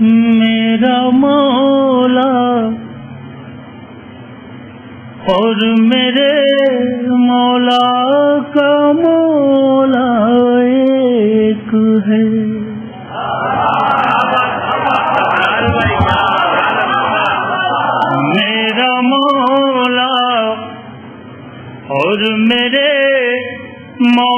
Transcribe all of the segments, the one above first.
میرا مولا اور میرے مولا کا مولا ایک ہے۔ میرا مولا اور میرے مولا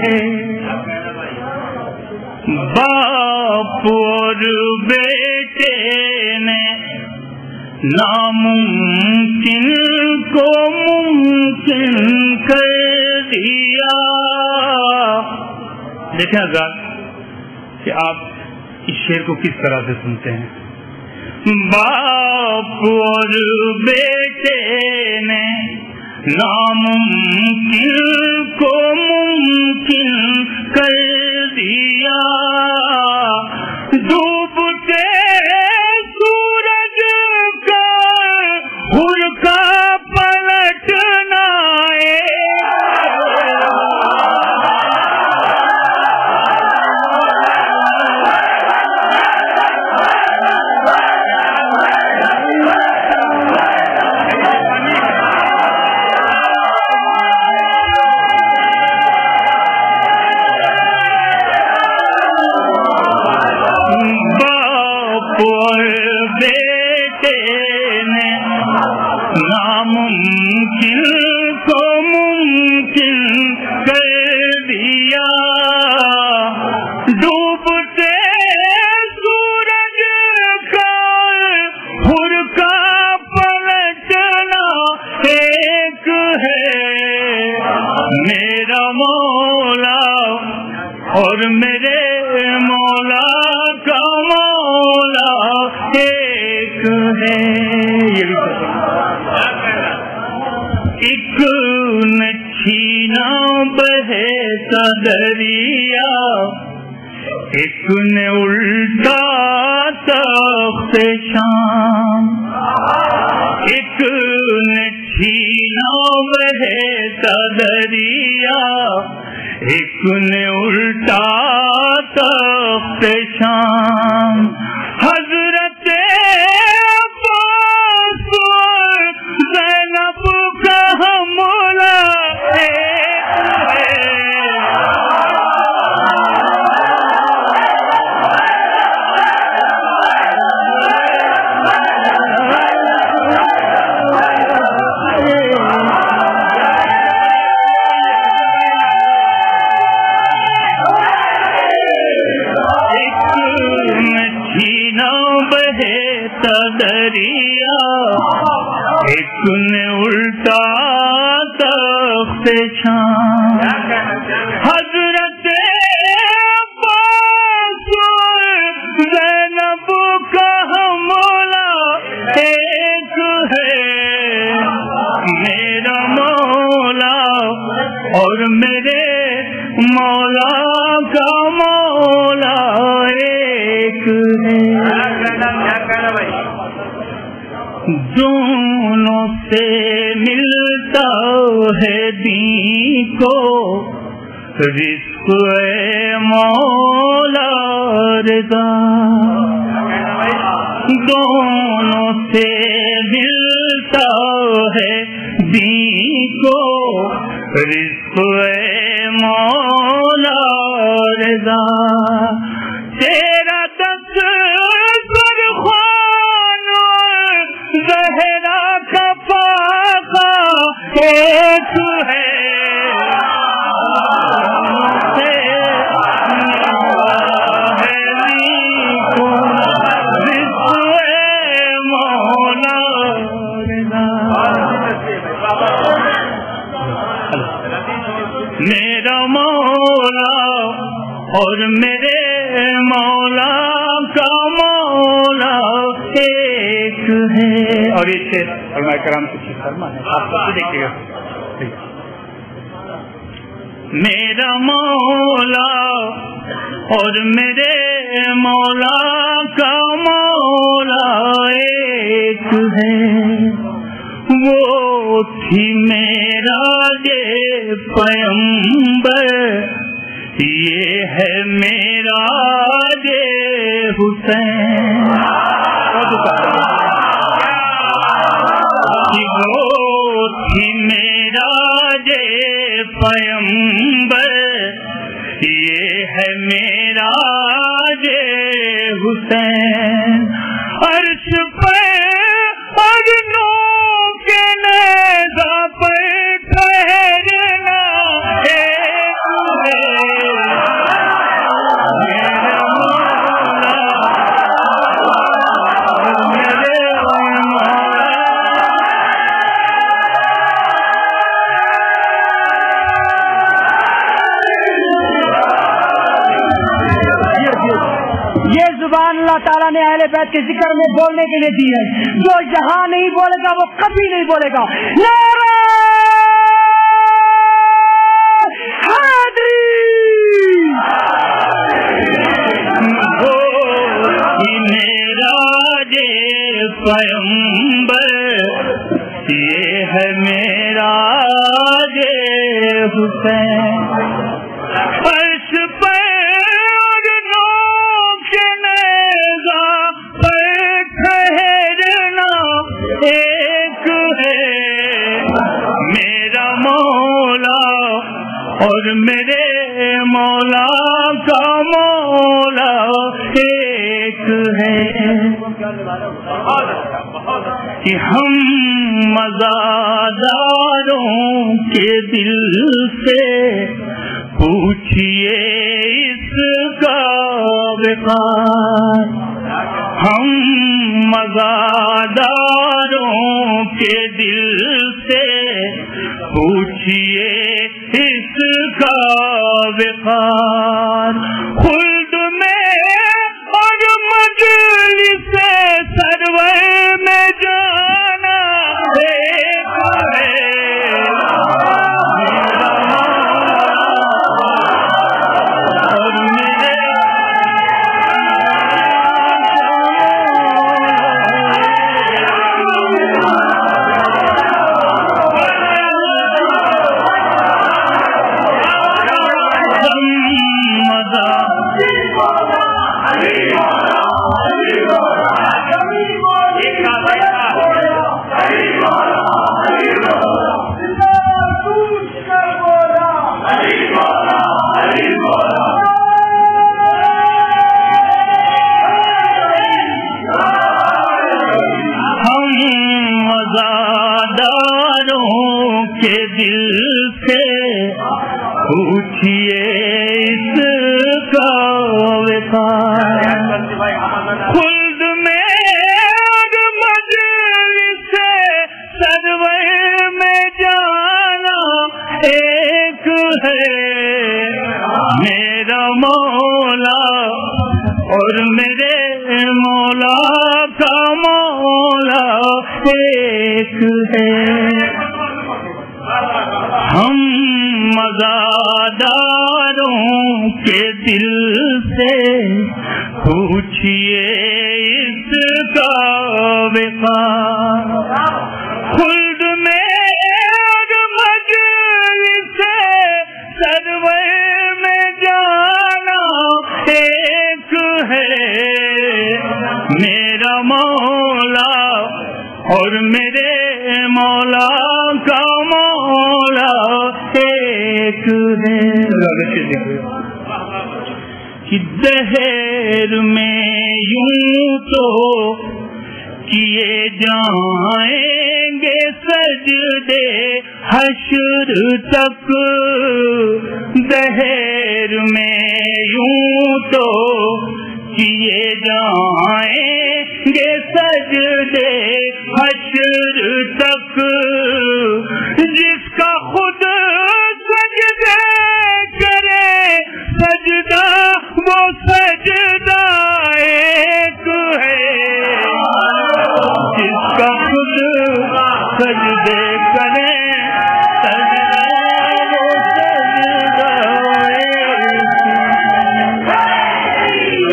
ہے۔ باپ اور بیٹے نے ناممکن کو ممکن کر دیا۔ دیکھیں اگر کہ آپ اس شعر کو کس طرح سے سنتے ہیں؟ باپ اور بیٹے نے ناممکن کو ممکن کر دیا ڈوبتے سورج کا ہر کا پلٹنا ایک ہے۔ میرا مولا اور میرے مولا کا مولا ایک ہے۔ یہ ایک نچھینا بہتا دریا ایک نے الٹا تخت شام ایک نچھینا بہتا دریا ایک نے الٹا تخت شام بہتا دریا ایک نے الٹا تخت چھان۔ ہے دین کو رزق اے مولا رضا۔ دونوں سے ملتا ہے دین کو رزق اے مولا رضا۔ ایک ہے۔ میرا مولا اور میرے مولا کا مولا ایک ہے۔ اور یہ شیر علماء کرام کی فرما ہے آپ کو دیکھیے۔ گا میرا مولا اور میرے مولا کا مولا ایک ہے۔ وہ تھی میرا یہ پیمبر یہ ہے میرا یہ حسین۔ تھی میرا جے پیمبر یہ ہے میرا جے حسین۔ عرش اللہ نے اہل بیت کے ذکر میں بولنے کے لیے دی ہے۔ جو یہاں نہیں بولے گا وہ کبھی نہیں بولے گا۔ نعرہ اور میرے مولا کا مولا ایک ہے۔ کہ ہم مزاداروں کے دل سے پوچھئے اس کا وقار۔ ہم مزاداروں کے دل سے پوچھئے وقار کے دل سے پوچھئے اس کا خلد میں اگ مجلس سرور میں جانا ایک ہے۔ میرا مولا اور میرے مولا کا مولا ایک ہے۔ دل سے پوچھئے اس کا وقار خلد میں اگ مجلس سرور میں جانا ایک ہے۔ میرا مولا اور میرے مولا کا مولا ایک ہے۔ دہر میں یوں تو کیے جائیں گے سجدے حشر تک